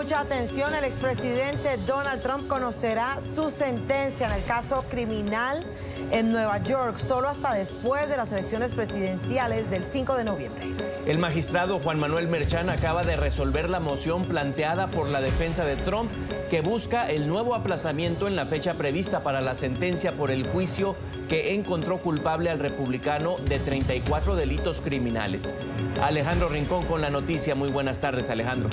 Mucha atención, el expresidente Donald Trump conocerá su sentencia en el caso criminal en Nueva York, solo hasta después de las elecciones presidenciales del 5 de noviembre. El magistrado Juan Manuel Merchan acaba de resolver la moción planteada por la defensa de Trump que busca el nuevo aplazamiento en la fecha prevista para la sentencia por el juicio que encontró culpable al republicano de 34 delitos criminales. Alejandro Rincón con la noticia. Muy buenas tardes, Alejandro.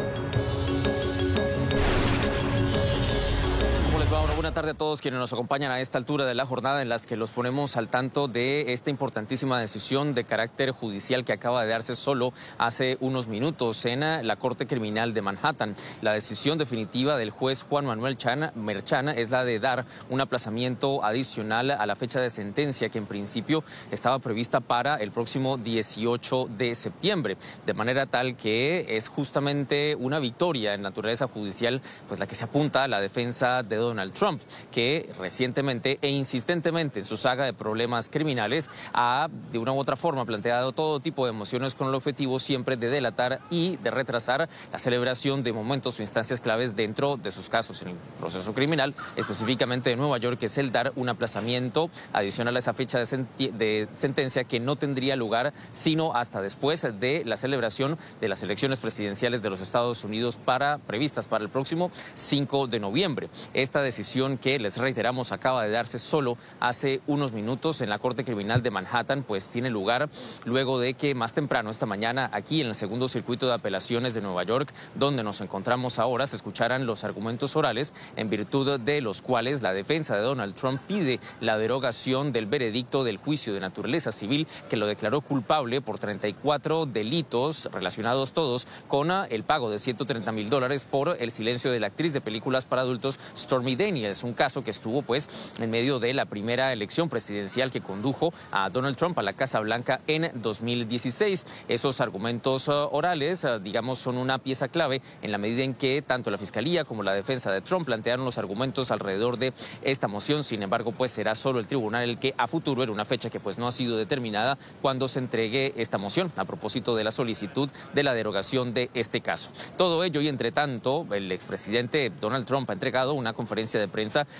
Buena tarde a todos quienes nos acompañan a esta altura de la jornada en las que los ponemos al tanto de esta importantísima decisión de carácter judicial que acaba de darse solo hace unos minutos en la Corte Criminal de Manhattan. La decisión definitiva del juez Juan Manuel Merchana es la de dar un aplazamiento adicional a la fecha de sentencia que en principio estaba prevista para el próximo 18 de septiembre, de manera tal que es justamente una victoria en naturaleza judicial, pues la que se apunta a la defensa de Donald Trump que recientemente e insistentemente en su saga de problemas criminales ha de una u otra forma planteado todo tipo de emociones con el objetivo siempre de delatar y de retrasar la celebración de momentos o instancias claves dentro de sus casos en el proceso criminal, específicamente de Nueva York, que es el dar un aplazamiento adicional a esa fecha de, sentencia que no tendría lugar sino hasta después de la celebración de las elecciones presidenciales de los Estados Unidos para previstas para el próximo 5 de noviembre. Esta decisión que les reiteramos acaba de darse solo hace unos minutos en la Corte Criminal de Manhattan, pues tiene lugar luego de que más temprano esta mañana aquí en el segundo circuito de apelaciones de Nueva York, donde nos encontramos ahora, se escucharan los argumentos orales en virtud de los cuales la defensa de Donald Trump pide la derogación del veredicto del juicio de naturaleza civil que lo declaró culpable por 34 delitos relacionados todos con el pago de 130 mil dólares por el silencio de la actriz de películas para adultos Stormy Daniels. Es un caso que estuvo pues en medio de la primera elección presidencial que condujo a Donald Trump a la Casa Blanca en 2016. Esos argumentos uh, orales, uh, digamos, son una pieza clave en la medida en que tanto la Fiscalía como la defensa de Trump plantearon los argumentos alrededor de esta moción. Sin embargo, pues será solo el tribunal el que a futuro, en una fecha que pues no ha sido determinada, cuando se entregue esta moción a propósito de la solicitud de la derogación de este caso. Todo ello y entre tanto, el expresidente Donald Trump ha entregado una conferencia de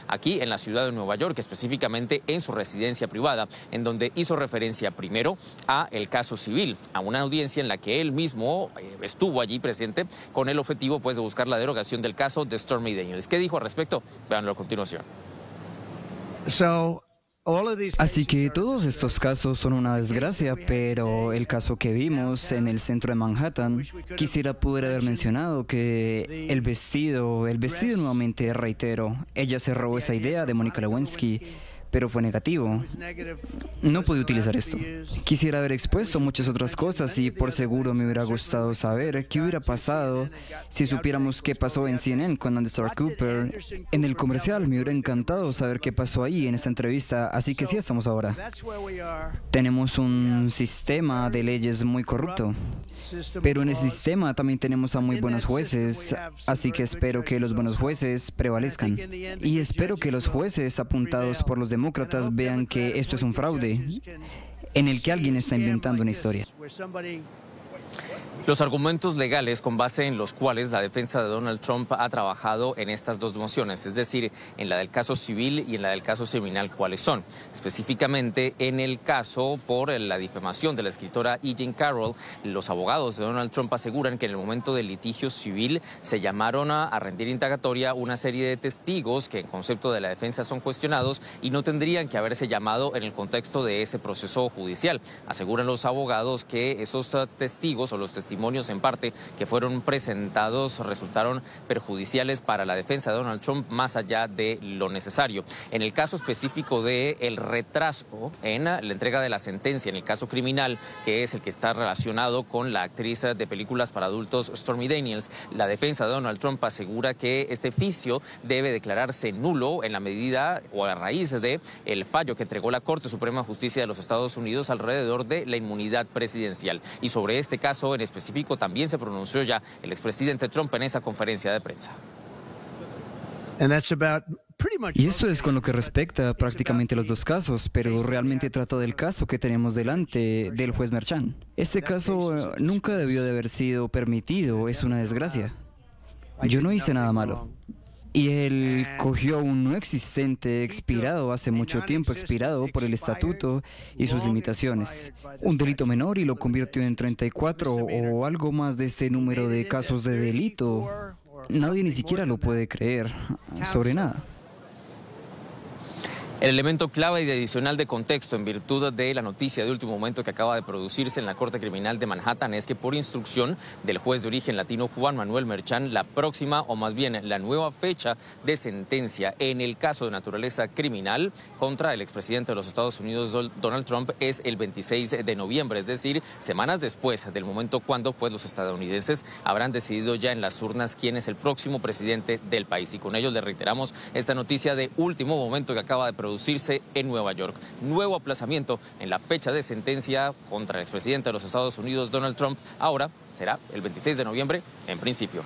aquí en la ciudad de Nueva York, específicamente en su residencia privada, en donde hizo referencia primero a el caso civil, a una audiencia en la que él mismo eh, estuvo allí presente con el objetivo pues de buscar la derogación del caso de Stormy Daniels. ¿Qué dijo al respecto? Veanlo a continuación. Así que todos estos casos son una desgracia, pero el caso que vimos en el centro de Manhattan, quisiera poder haber mencionado que el vestido, el vestido nuevamente, reitero, ella se robó esa idea de Mónica Lewinsky pero fue negativo. No pude utilizar esto. Quisiera haber expuesto muchas otras cosas y por seguro me hubiera gustado saber qué hubiera pasado si supiéramos qué pasó en CNN con Starr Cooper. En el comercial me hubiera encantado saber qué pasó ahí en esta entrevista, así que sí estamos ahora. Tenemos un sistema de leyes muy corrupto. Pero en el sistema también tenemos a muy buenos jueces, así que espero que los buenos jueces prevalezcan. Y espero que los jueces apuntados por los demócratas vean que esto es un fraude en el que alguien está inventando una historia. Los argumentos legales con base en los cuales la defensa de Donald Trump ha trabajado en estas dos mociones, es decir, en la del caso civil y en la del caso criminal, ¿cuáles son? Específicamente en el caso por la difamación de la escritora E. Jean Carroll, los abogados de Donald Trump aseguran que en el momento del litigio civil se llamaron a, rendir indagatoria una serie de testigos que en concepto de la defensa son cuestionados y no tendrían que haberse llamado en el contexto de ese proceso judicial. Aseguran los abogados que esos uh, testigos o los testigos testimonios en parte que fueron presentados resultaron perjudiciales para la defensa de Donald Trump más allá de lo necesario. En el caso específico de el retraso en la entrega de la sentencia, en el caso criminal, que es el que está relacionado con la actriz de películas para adultos Stormy Daniels, la defensa de Donald Trump asegura que este oficio debe declararse nulo en la medida o a raíz de el fallo que entregó la Corte Suprema de Justicia de los Estados Unidos alrededor de la inmunidad presidencial. Y sobre este caso en específico también se pronunció ya el expresidente Trump en esa conferencia de prensa. Y esto es con lo que respecta prácticamente los dos casos, pero realmente trata del caso que tenemos delante del juez Merchan. Este caso eh, nunca debió de haber sido permitido, es una desgracia. Yo no hice nada malo. Y él cogió un no existente expirado hace mucho tiempo, expirado por el estatuto y sus limitaciones. Un delito menor y lo convirtió en 34 o algo más de este número de casos de delito. Nadie ni siquiera lo puede creer sobre nada. El elemento clave y adicional de contexto en virtud de la noticia de último momento que acaba de producirse en la Corte Criminal de Manhattan es que por instrucción del juez de origen latino Juan Manuel Merchán, la próxima o más bien la nueva fecha de sentencia en el caso de naturaleza criminal contra el expresidente de los Estados Unidos Donald Trump es el 26 de noviembre, es decir, semanas después del momento cuando pues los estadounidenses habrán decidido ya en las urnas quién es el próximo presidente del país. Y con ello le reiteramos esta noticia de último momento que acaba de producirse producirse en Nueva York. Nuevo aplazamiento en la fecha de sentencia contra el expresidente de los Estados Unidos, Donald Trump. Ahora será el 26 de noviembre, en principio.